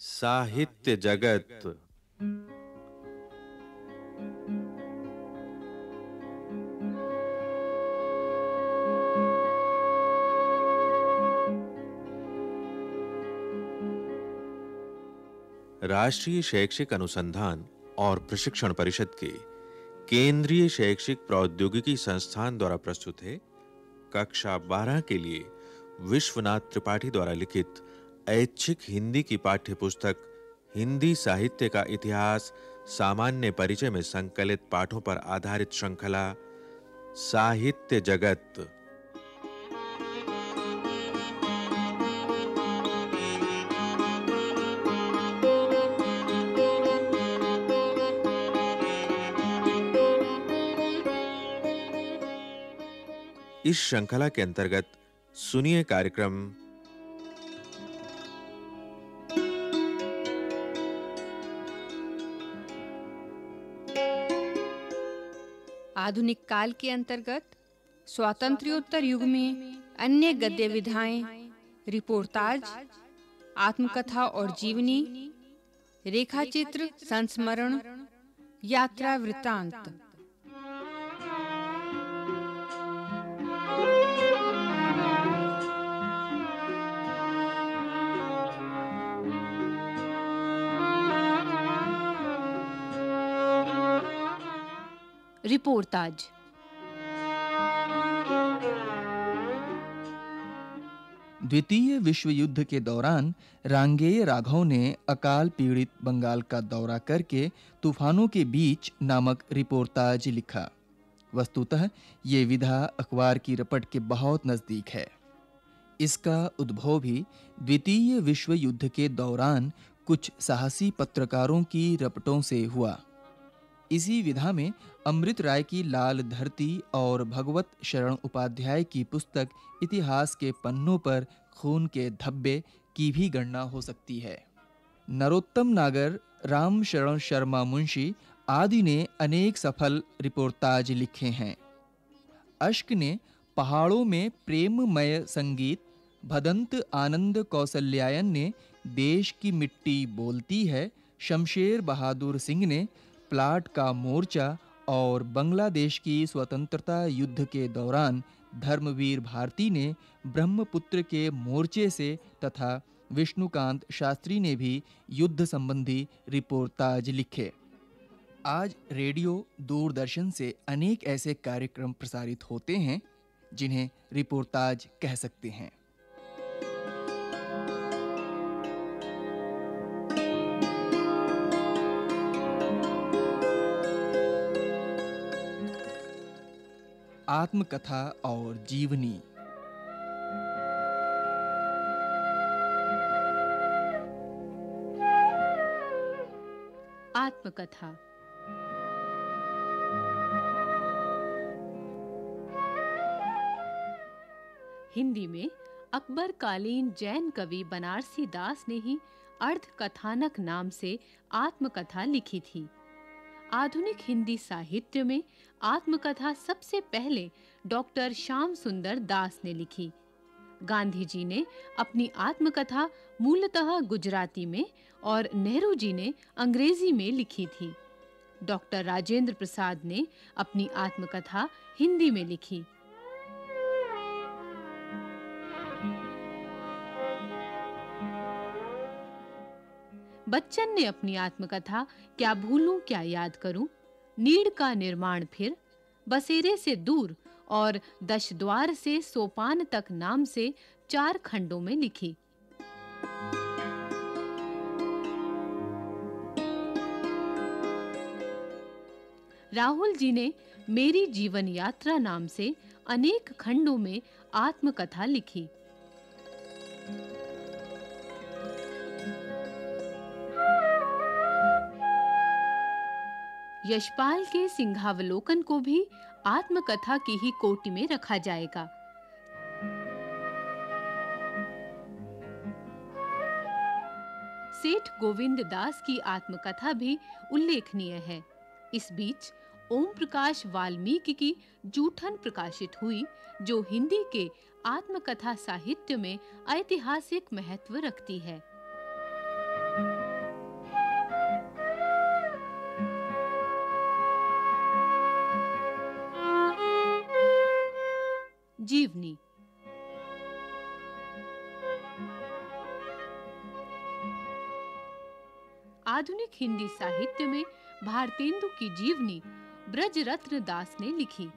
साहित्य जगत। राष्ट्रीय शैक्षिक अनुसंधान और प्रशिक्षण परिषद के केंद्रीय शैक्षिक प्रौद्योगिकी संस्थान द्वारा प्रस्तुत है कक्षा 12 के लिए विश्वनाथ त्रिपाठी द्वारा लिखित ऐच्छिक हिंदी की पाठ्य पुस्तक हिंदी साहित्य का इतिहास, सामान्य परिचय में संकलित पाठों पर आधारित श्रृंखला, साहित्य जगत। इस श्रृंखला के अंतर्गत सुनिए कार्यक्रम आधुनिक काल के अंतर्गत, स्वातंत्र्योत्तर युग में अन्य गद्य विधाएँ रिपोर्टाज आत्मकथा और जीवनी, रेखाचित्र, संस्मरण, यात्रा वृत्तांत। रिपोर्टाज द्वितीय विश्व युद्ध के दौरान रांगेय राघव ने अकाल पीड़ित बंगाल का दौरा करके तूफानों के बीच नामक रिपोर्टाज लिखा। वस्तुतः ये विधा अखबार की रपट के बहुत नज़दीक है। इसका उद्भव भी द्वितीय विश्व युद्ध के दौरान कुछ साहसी पत्रकारों की रपटों से हुआ। इसी विधा में अमृत राय की लाल धरती और भगवत शरण उपाध्याय की पुस्तक इतिहास के पन्नों पर खून के धब्बे की भी गणना हो सकती है। नरोत्तम नागर, राम शरण शर्मा मुंशी आदि ने अनेक सफल रिपोर्टाज लिखे हैं। अश्क ने पहाड़ों में प्रेममय संगीत, भदंत आनंद कौशल्यायन ने देश की मिट्टी बोलती है, शमशेर बहादुर सिंह ने प्लाट का मोर्चा और बांग्लादेश की स्वतंत्रता युद्ध के दौरान धर्मवीर भारती ने ब्रह्मपुत्र के मोर्चे से तथा विष्णुकांत शास्त्री ने भी युद्ध संबंधी रिपोर्टाज लिखे। आज रेडियो दूरदर्शन से अनेक ऐसे कार्यक्रम प्रसारित होते हैं, जिन्हें रिपोर्टाज कह सकते हैं। आत्मकथा और जीवनी। आत्मकथा। हिंदी में अकबर कालीन जैन कवि बनारसी दास ने ही अर्ध कथानक नाम से आत्मकथा लिखी थी। आधुनिक हिंदी साहित्य में आत्मकथा सबसे पहले डॉक्टर श्याम सुंदर दास ने लिखी। गांधी जी ने अपनी आत्मकथा मूलतः गुजराती में और नेहरू जी ने अंग्रेज़ी में लिखी थी। डॉक्टर राजेंद्र प्रसाद ने अपनी आत्मकथा हिंदी में लिखी। बच्चन ने अपनी आत्मकथा क्या भूलूं, क्या याद करूँ? नीड़ का निर्माण फिर बसेरे से दूर और दशद्वार से सोपान तक नाम से चार खंडों में लिखी। राहुल जी ने मेरी जीवन यात्रा नाम से अनेक खंडों में आत्मकथा लिखी। यशपाल के सिंहावलोकन को भी आत्मकथा की ही कोटि में रखा जाएगा। सेठ गोविंद दास की आत्मकथा भी उल्लेखनीय है। इस बीच ओम प्रकाश वाल्मीकि की जूठन प्रकाशित हुई, जो हिंदी के आत्मकथा साहित्य में ऐतिहासिक महत्व रखती है। आधुनिक हिंदी साहित्य में भारतेंदु की जीवनी ब्रज रत्न दास ने लिखी।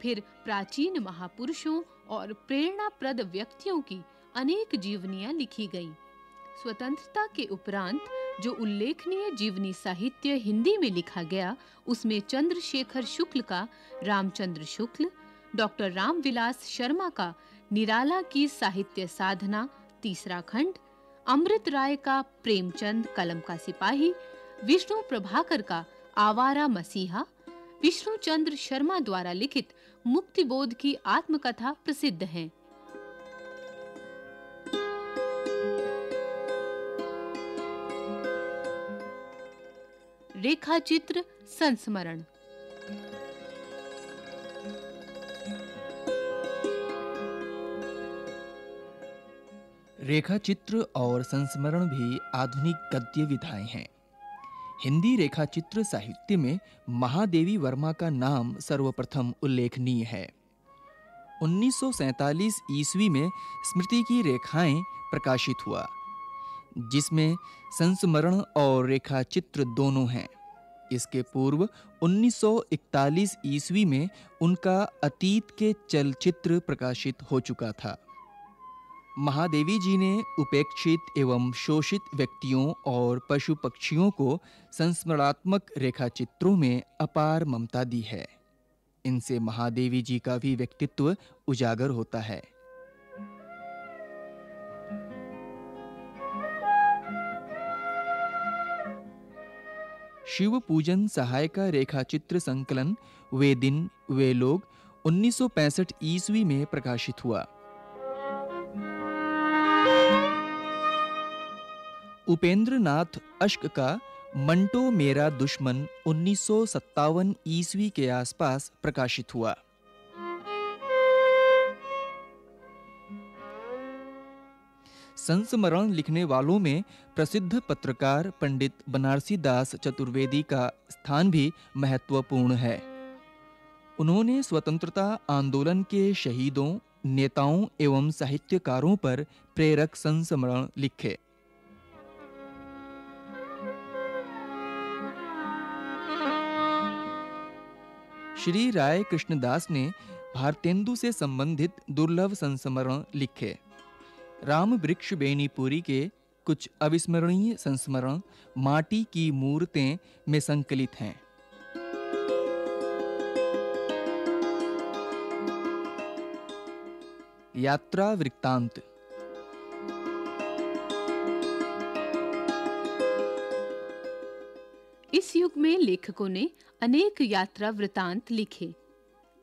फिर प्राचीन महापुरुषों और प्रेरणाप्रद व्यक्तियों की अनेक जीवनियाँ लिखी गईं। स्वतंत्रता के उपरांत जो उल्लेखनीय जीवनी साहित्य हिंदी में लिखा गया, उसमें चंद्रशेखर शुक्ल का, रामचंद्र शुक्ल, डॉक्टर रामविलास शर्मा का, निराला की साहित्य साधना, तीसरा खंड अमृत राय का प्रेमचंद कलम का सिपाही, विष्णु प्रभाकर का आवारा मसीहा, विष्णु चंद्र शर्मा द्वारा लिखित मुक्तिबोध की आत्मकथा प्रसिद्ध हैं। रेखाचित्र संस्मरण रेखाचित्र और संस्मरण भी आधुनिक गद्य विधाएँ हैं। हिंदी रेखाचित्र साहित्य में महादेवी वर्मा का नाम सर्वप्रथम उल्लेखनीय है। 1947 ईस्वी में स्मृति की रेखाएँ प्रकाशित हुआ, जिसमें संस्मरण और रेखाचित्र दोनों हैं। इसके पूर्व 1941 ईस्वी में उनका अतीत के चलचित्र प्रकाशित हो चुका था। महादेवी जी ने उपेक्षित एवं शोषित व्यक्तियों और पशु पक्षियों को संस्मरणात्मक रेखाचित्रों में अपार ममता दी है। इनसे महादेवी जी का भी व्यक्तित्व उजागर होता है। शिव पूजन सहायका रेखाचित्र संकलन वे दिन, वे लोग 1965 ईस्वी में प्रकाशित हुआ। उपेंद्र नाथ अश्क का मंटो मेरा दुश्मन 1957 ईस्वी के आसपास प्रकाशित हुआ। संस्मरण लिखने वालों में प्रसिद्ध पत्रकार पंडित बनारसी दास चतुर्वेदी का स्थान भी महत्वपूर्ण है। उन्होंने स्वतंत्रता आंदोलन के शहीदों, नेताओं एवं साहित्यकारों पर प्रेरक संस्मरण लिखे। श्री राय कृष्णदास ने भारतेंदु से संबंधित दुर्लभ संस्मरण लिखे। राम वृक्ष बेनीपुरी के कुछ अविस्मरणीय संस्मरण माटी की मूर्तें में संकलित हैं। यात्रा वृत्तांत। इस युग में लेखकों ने अनेक यात्रा वृतांत लिखे।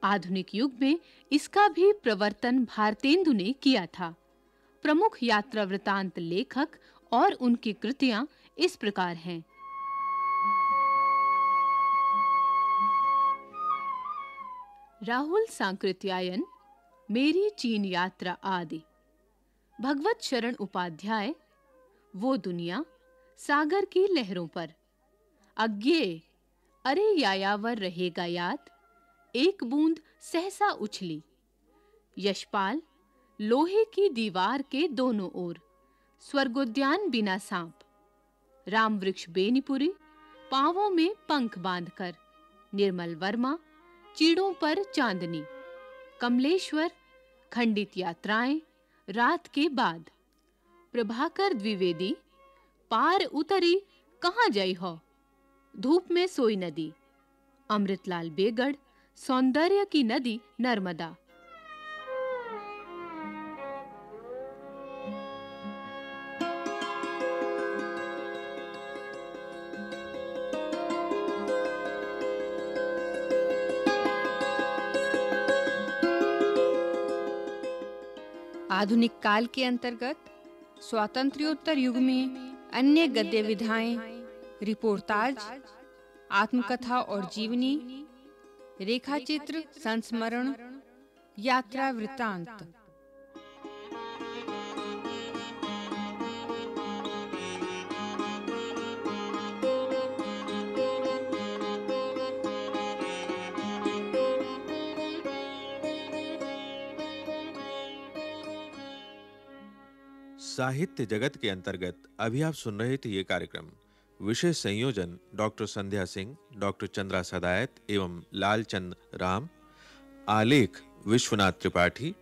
आधुनिक युग में इसका भी प्रवर्तन भारतेंदु ने किया था। प्रमुख यात्रा वृतांत लेखक और उनकी कृतियाँ इस प्रकार हैं। राहुल सांकृत्यायन, मेरी चीन यात्रा आदि। भगवत शरण उपाध्याय, वो दुनिया सागर की लहरों पर। अज्ञे। अरे, यायावर रहेगा याद। एक बूंद सहसा उछली। यशपाल, लोहे की दीवार के दोनों ओर, स्वर्गोद्यान बिना सांप। राम वृक्ष बेनीपुरी, पांवों में पंख बांधकर, निर्मल वर्मा, चीड़ों पर चांदनी। कमलेश्वर, खंडित यात्राएँ, रात के बाद। प्रभाकर द्विवेदी, पार उतरी, कहाँ जाई हो? धूप में सोई नदी। अमृतलाल बेगड़, सौंदर्य की नदी, नर्मदा। आधुनिक काल के अंतर्गत, स्वातंत्र्योत्तर युग में अन्य गद्य विधाएँ रिपोर्टाज, आत्मकथा और जीवनी, रेखाचित्र, संस्मरण, यात्रा वृत्तांत। साहित्य जगत के अंतर्गत अभी आप सुन रहे थे ये कार्यक्रम। विशेष संयोजन डॉक्टर संध्या सिंह, डॉक्टर चंद्रा सदायत एवं लालचंद राम, आलेख विश्वनाथ त्रिपाठी,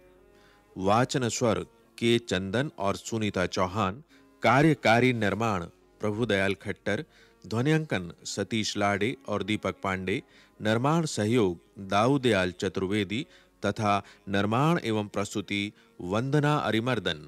वाचन स्वर के चंदन और सुनीता चौहान, कार्यकारी निर्माण प्रभुदयाल खट्टर, ध्वनियांकन सतीश लाडे और दीपक पांडे, निर्माण सहयोग दाऊदयाल चतुर्वेदी तथा निर्माण एवं प्रस्तुति वंदना अरिमर्दन।